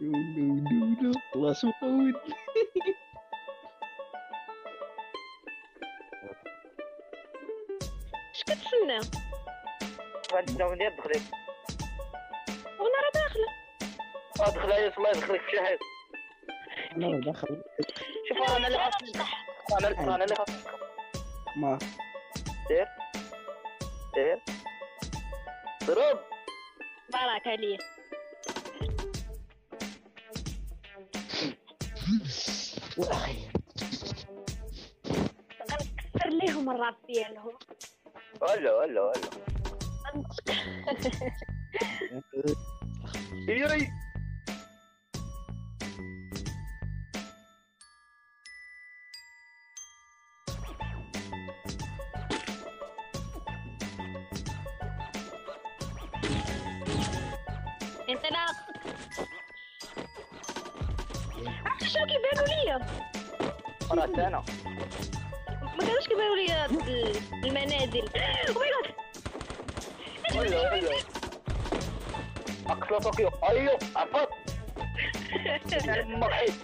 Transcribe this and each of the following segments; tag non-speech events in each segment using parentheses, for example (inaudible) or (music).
دو دو خلاص مقود اش كتسنى تناول ندير دخلي وأنا راه داخله آه دخل عليا الله يدخلك في شي حاجة أنا داخل شوف أنا اللي خاصني أنا أنا اللي خاصني ما دير دير ضرب بارك عليا. واخير غنكسر ليهم الراس ديالهم ولا ولا ولا يري انطلاق عرفتي كيبانوا ليا. راه أنا ما كانوش كيبانوا ليا ال- المنازل أو ماي جاد اقصى طوكيو عفط أمك حيت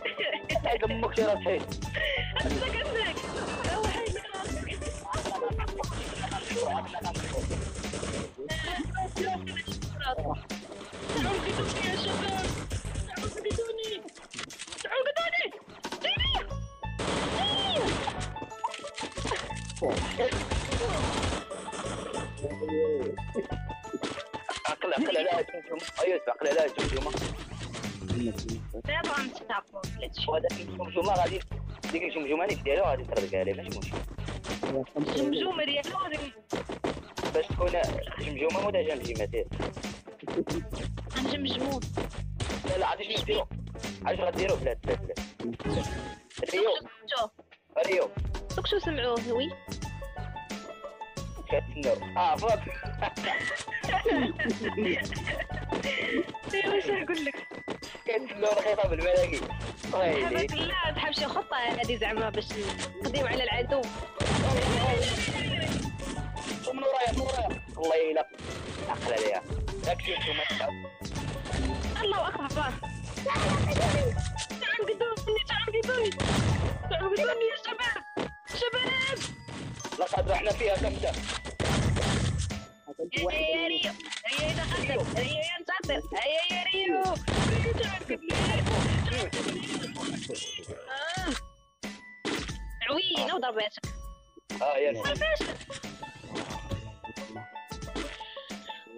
حيت أمك شي راس حيت هذاك هذاك عقل عقل على الجمجمة أيوه عقل على غادي باش تكون جمجمة متجمجمة دير غنجمجمو لا لا سمعوه وي كتسناو آه فوت ايوا واش نقول لك؟ كتسناو رخيصة بالملاكي ويلي حبك لا تحب شي خطه هذه زعما باش نقضيو على العدو. من ورايا من ورايا الله يلا عقل عليها تسعود الله أكبر تعالوا قدوني تعالوا قدوني تعالوا قدوني يا شباب. شباب لقد رحنا فيها كمسة يا يا ريو. هيا يا هيا يا نسافر هيا يا ريو. آه. عوينه وضرباتك آه يا ما فيهاش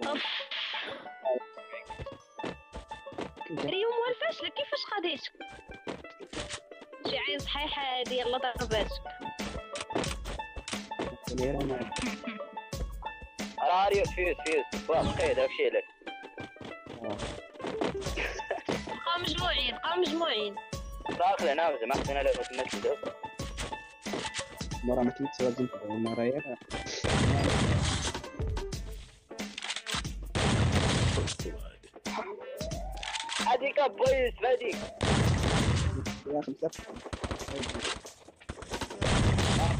أوف. ريو موالفاش لك. كيفاش خديتك شي عين صحيحة هادي يلا ضرباتك راه ريو فيوز فيوز واقع داكشي علاش بقاو مجموعين بقاو مجموعين داخل هنا زعما خصنا لا ما تبداو مرة ما تمت غادي نتبعو مرة يا هذيك بويس خمسة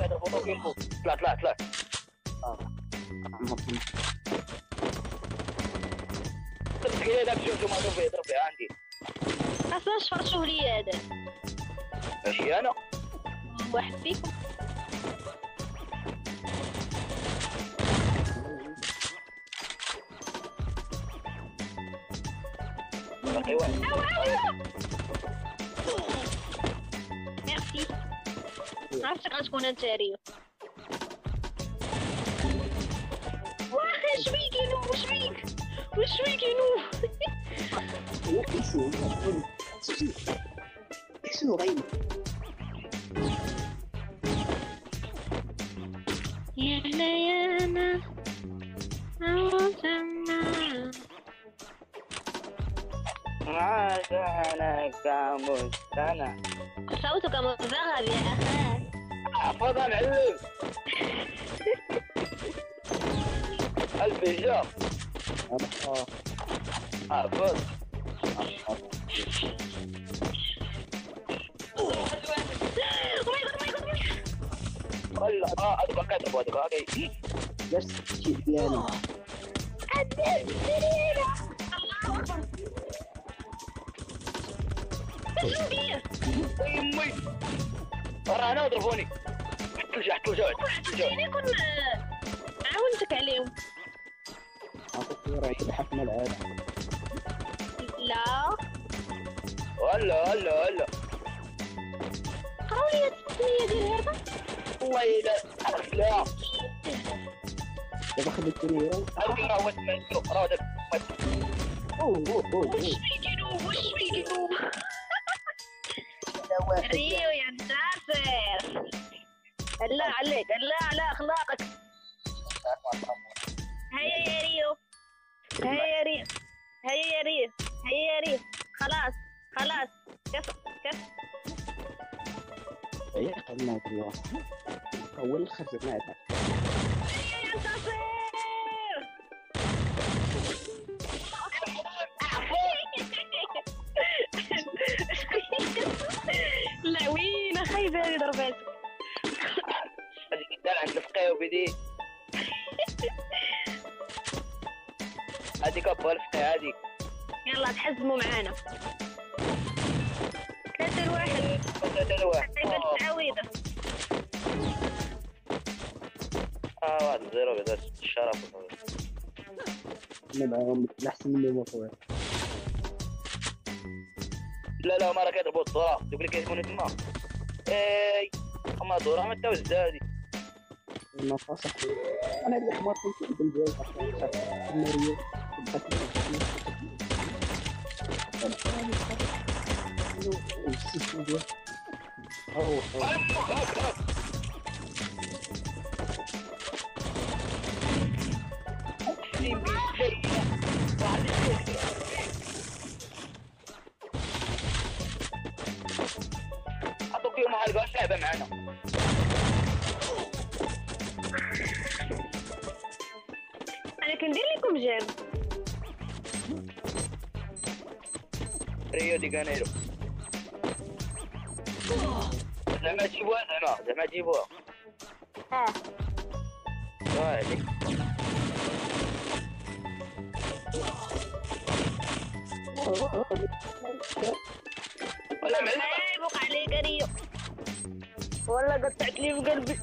هذا فوتو كيلفو طلع طلع طلع تسكيلي داك شوف ما ضرب يضرب عندي أصلا شفرشوه لي هذا ماشي أنا واحد فيكم باقي واحد عرفتك غتكون انت ريو واخا شويك ينو وشويك وشويك ينو. شنو غير يا ليانا عوزنا عاشانك مستنى. صوتك مزغب يا أخي احفظ معلم الفيجا احفظ ولا آه بقى كاتب هذا بقى بس شيء ديالي احتجوا بيا يمي راه أنا وضربوني حتى الجوع حتى الجوع حتى الجوع كنا عاونتك عليهم. عطيك راه يلحقنا العالم لا. هلا هلا هلا. قراو لي التسمية ديال هذا والله الا لا. دابا خديتني راه راه هو سمعتو راه داك أوه أوه أوه. وش بيديروا وش بيديروا (laughs) ريو عليك. الله على أخلاقك. هيا يا ريو. هيا يا ريو. هيا يا ريو. هيا يا ريو. خلاص خلاص. كف كف. هي قلنا اليوم. هيا ينتصر (laughs) لا وين؟ خايبة هذه ضربات وبدي. هذيك الفقيه هذيك. يلا تحزموا معانا. ثلاثة لواحد. ثلاثة لواحد. التعويضة آه. واحد زيرو بعدا الشرف أنا معاهم أحسن مني المفروض لا لا ما راه كيضربوا الدورة دوك اللي كيسكنوا تما اي أما الدورة ما تاوز هادي فاصح أنا اللي حمار كنت جيم. ريو دي جانيرو. زعما تجيبوها زعما زعما تجيبوها. آه الله عليك ولا معلم عيبك عليك ريو. والله قطعت لي في قلبي.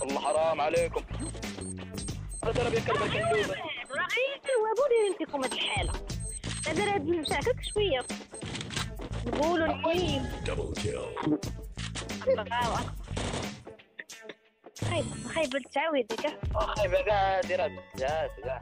والله حرام عليكم. هذا ترى بيكلم الكلوبة رغيت وابوني فيكم هاد الحالة هذا راه مشاكك شوية نقولوا المهم خايب خايب التعويض كاع أخي بقى ديرها بزاف كاع